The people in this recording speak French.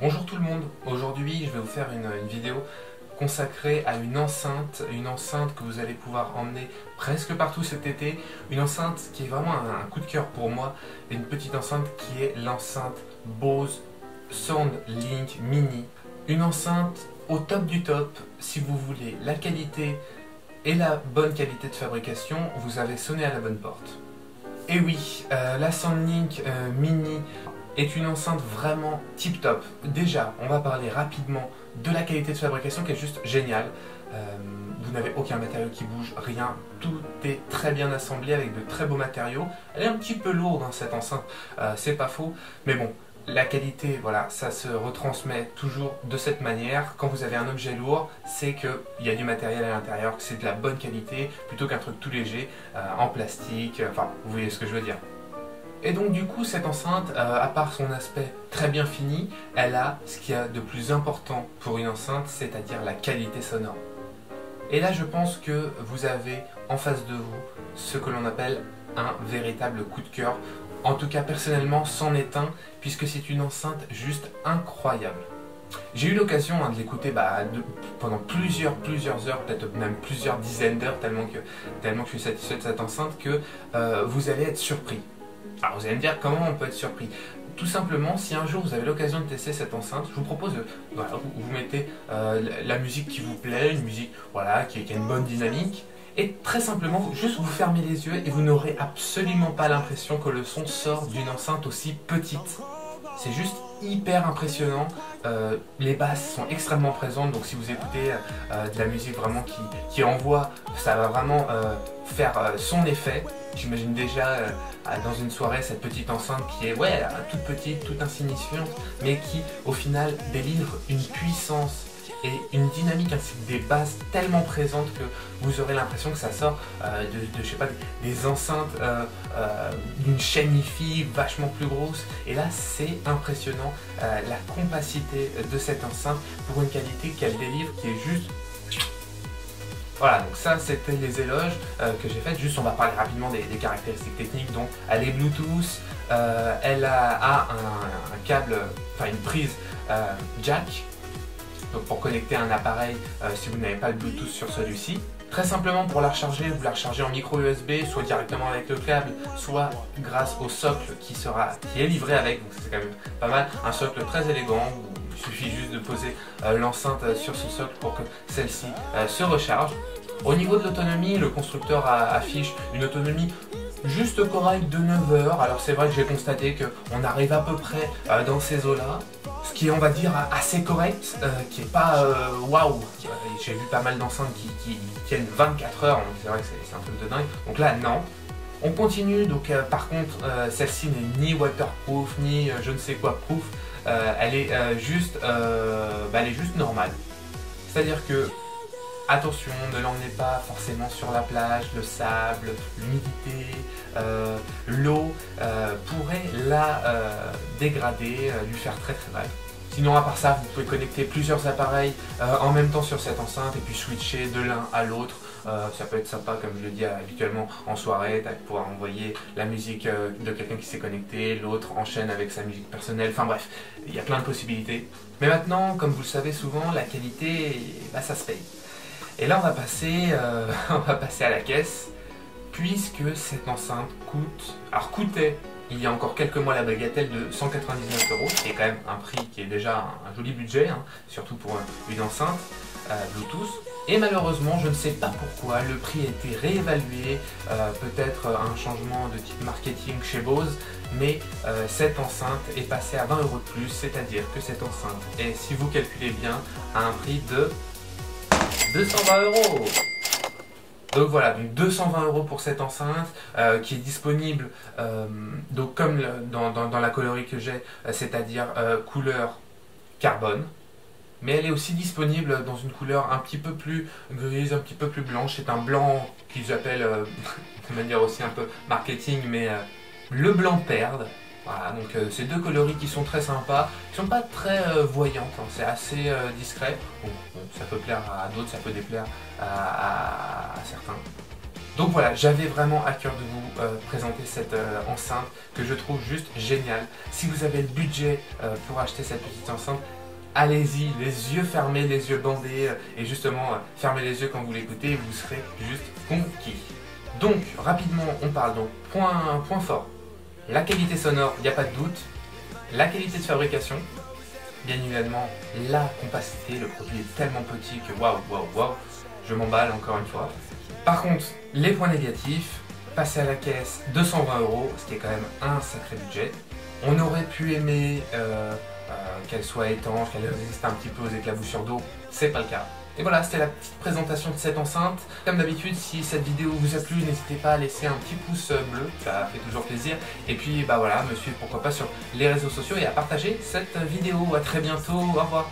Bonjour tout le monde, aujourd'hui je vais vous faire une, vidéo consacrée à une enceinte, une enceinte que vous allez pouvoir emmener presque partout cet été, une enceinte qui est vraiment un, coup de cœur pour moi, une petite enceinte qui est l'enceinte Bose SoundLink Mini, une enceinte au top du top, si vous voulez la qualité et la bonne qualité de fabrication, vous avez sonné à la bonne porte. Et oui, euh, la SoundLink euh, Mini est une enceinte vraiment tip top. Déjà, on va parler rapidement de la qualité de fabrication qui est juste géniale. Euh, vous n'avez aucun matériau qui bouge, rien. Tout est très bien assemblé avec de très beaux matériaux. Elle est un petit peu lourde hein, cette enceinte, euh, c'est pas faux. Mais bon, la qualité, voilà, ça se retransmet toujours de cette manière. Quand vous avez un objet lourd, c'est qu'il y a du matériel à l'intérieur, que c'est de la bonne qualité, plutôt qu'un truc tout léger, euh, en plastique, enfin, vous voyez ce que je veux dire. Et donc du coup, cette enceinte, euh, à part son aspect très bien fini, elle a ce qu'il y a de plus important pour une enceinte, c'est-à-dire la qualité sonore. Et là, je pense que vous avez en face de vous ce que l'on appelle un véritable coup de cœur. En tout cas, personnellement, c'en est un, puisque c'est une enceinte juste incroyable. J'ai eu l'occasion hein, de l'écouter bah, pendant plusieurs, plusieurs heures, peut-être même plusieurs dizaines d'heures, tellement que, tellement que je suis satisfait de cette enceinte, que euh, vous allez être surpris. Alors vous allez me dire comment on peut être surpris? Tout simplement, si un jour vous avez l'occasion de tester cette enceinte, je vous propose de, voilà, vous, mettez euh, la musique qui vous plaît, une musique voilà, qui, qui, a une bonne dynamique, et très simplement, juste vous fermez les yeux et vous n'aurez absolument pas l'impression que le son sort d'une enceinte aussi petite. C'est juste hyper impressionnant. Euh, les basses sont extrêmement présentes, donc si vous écoutez euh, de la musique vraiment qui, qui, envoie, ça va vraiment faire son effet. J'imagine déjà euh, dans une soirée cette petite enceinte qui est ouais, toute petite, toute insignifiante, mais qui au final délivre une puissance et une dynamique ainsi que des basses tellement présentes que vous aurez l'impression que ça sort euh, de, je sais pas, des enceintes euh, d'une chaîne hi vachement plus grosse. Et là, c'est impressionnant la compacité de cette enceinte pour une qualité qu'elle délivre qui est juste voilà, donc ça c'était les éloges euh, que j'ai fait. Juste on va parler rapidement des, caractéristiques techniques. Donc elle est Bluetooth, euh, elle a, un, câble, enfin une prise euh, jack, donc pour connecter un appareil si vous n'avez pas le Bluetooth sur celui-ci. Très simplement pour la recharger, vous la rechargez en micro USB, soit directement avec le câble, soit grâce au socle qui, sera, qui est livré avec, donc c'est quand même pas mal, un socle très élégant, il suffit juste de poser euh, l'enceinte euh, sur ce socle pour que celle-ci euh, se recharge. Au niveau de l'autonomie, le constructeur affiche une autonomie juste correcte de 9 heures. Alors c'est vrai que j'ai constaté qu'on arrive à peu près dans ces eaux-là. Ce qui est, on va dire, assez correct, qui est pas waouh. J'ai vu pas mal d'enceintes qui, tiennent 24 heures, donc c'est vrai que c'est un truc de dingue. Donc là, non. On continue, donc par contre, celle-ci n'est ni waterproof, ni je ne sais quoi proof. Euh, elle, est, euh, juste, euh, bah, elle est juste normale. C'est-à-dire que, attention, ne l'emmenez pas forcément sur la plage, le sable, l'humidité, l'eau pourrait la dégrader, lui faire très très mal. Sinon, à part ça, vous pouvez connecter plusieurs appareils euh, en même temps sur cette enceinte et puis switcher de l'un à l'autre. Euh, ça peut être sympa, comme je le dis habituellement en soirée, pouvoir envoyer la musique euh, de quelqu'un qui s'est connecté, l'autre enchaîne avec sa musique personnelle. Enfin bref, il y a plein de possibilités. Mais maintenant, comme vous le savez souvent, la qualité, bah, ça se paye. Et là, on va passer, on va passer à la caisse, puisque cette enceinte coûte, alors coûtait il y a encore quelques mois la bagatelle de 199 euros, qui est quand même un prix qui est déjà un, joli budget, hein, surtout pour une enceinte euh, Bluetooth. Et malheureusement, je ne sais pas pourquoi, le prix a été réévalué, euh, peut-être un changement de type marketing chez Bose, mais euh, cette enceinte est passée à 20 euros de plus, c'est-à-dire que cette enceinte est, si vous calculez bien, à un prix de 220 euros donc voilà, donc 220 euros pour cette enceinte euh, qui est disponible euh, comme dans, la colorie que j'ai, euh, c'est-à-dire couleur carbone. Mais elle est aussi disponible dans une couleur un petit peu plus grise, un petit peu plus blanche. C'est un blanc qu'ils appellent de manière aussi un peu marketing, mais le blanc perde. Voilà, donc euh, ces deux coloris qui sont très sympas, qui sont pas très euh, voyantes, hein, c'est assez euh, discret. ça peut plaire à d'autres, ça peut déplaire à, certains. Donc voilà, j'avais vraiment à cœur de vous euh, présenter cette enceinte que je trouve juste géniale. Si vous avez le budget pour acheter cette petite enceinte, allez-y, les yeux fermés, les yeux bandés, et justement, fermez les yeux quand vous l'écoutez, vous serez juste conquis. Donc, rapidement, on parle donc, point, point fort, la qualité sonore, il n'y a pas de doute, la qualité de fabrication, bien évidemment, la compacité, le produit est tellement petit que waouh, waouh, waouh, je m'emballe encore une fois. Par contre, les points négatifs, passer à la caisse 220 euros, ce qui est quand même un sacré budget. On aurait pu aimer euh, euh, qu'elle soit étanche, qu'elle résiste un petit peu aux éclaboussures d'eau, c'est pas le cas. Et voilà, c'était la petite présentation de cette enceinte. Comme d'habitude, si cette vidéo vous a plu, n'hésitez pas à laisser un petit pouce bleu, ça fait toujours plaisir. Et puis, bah voilà, me suivre pourquoi pas sur les réseaux sociaux et à partager cette vidéo. A très bientôt, au revoir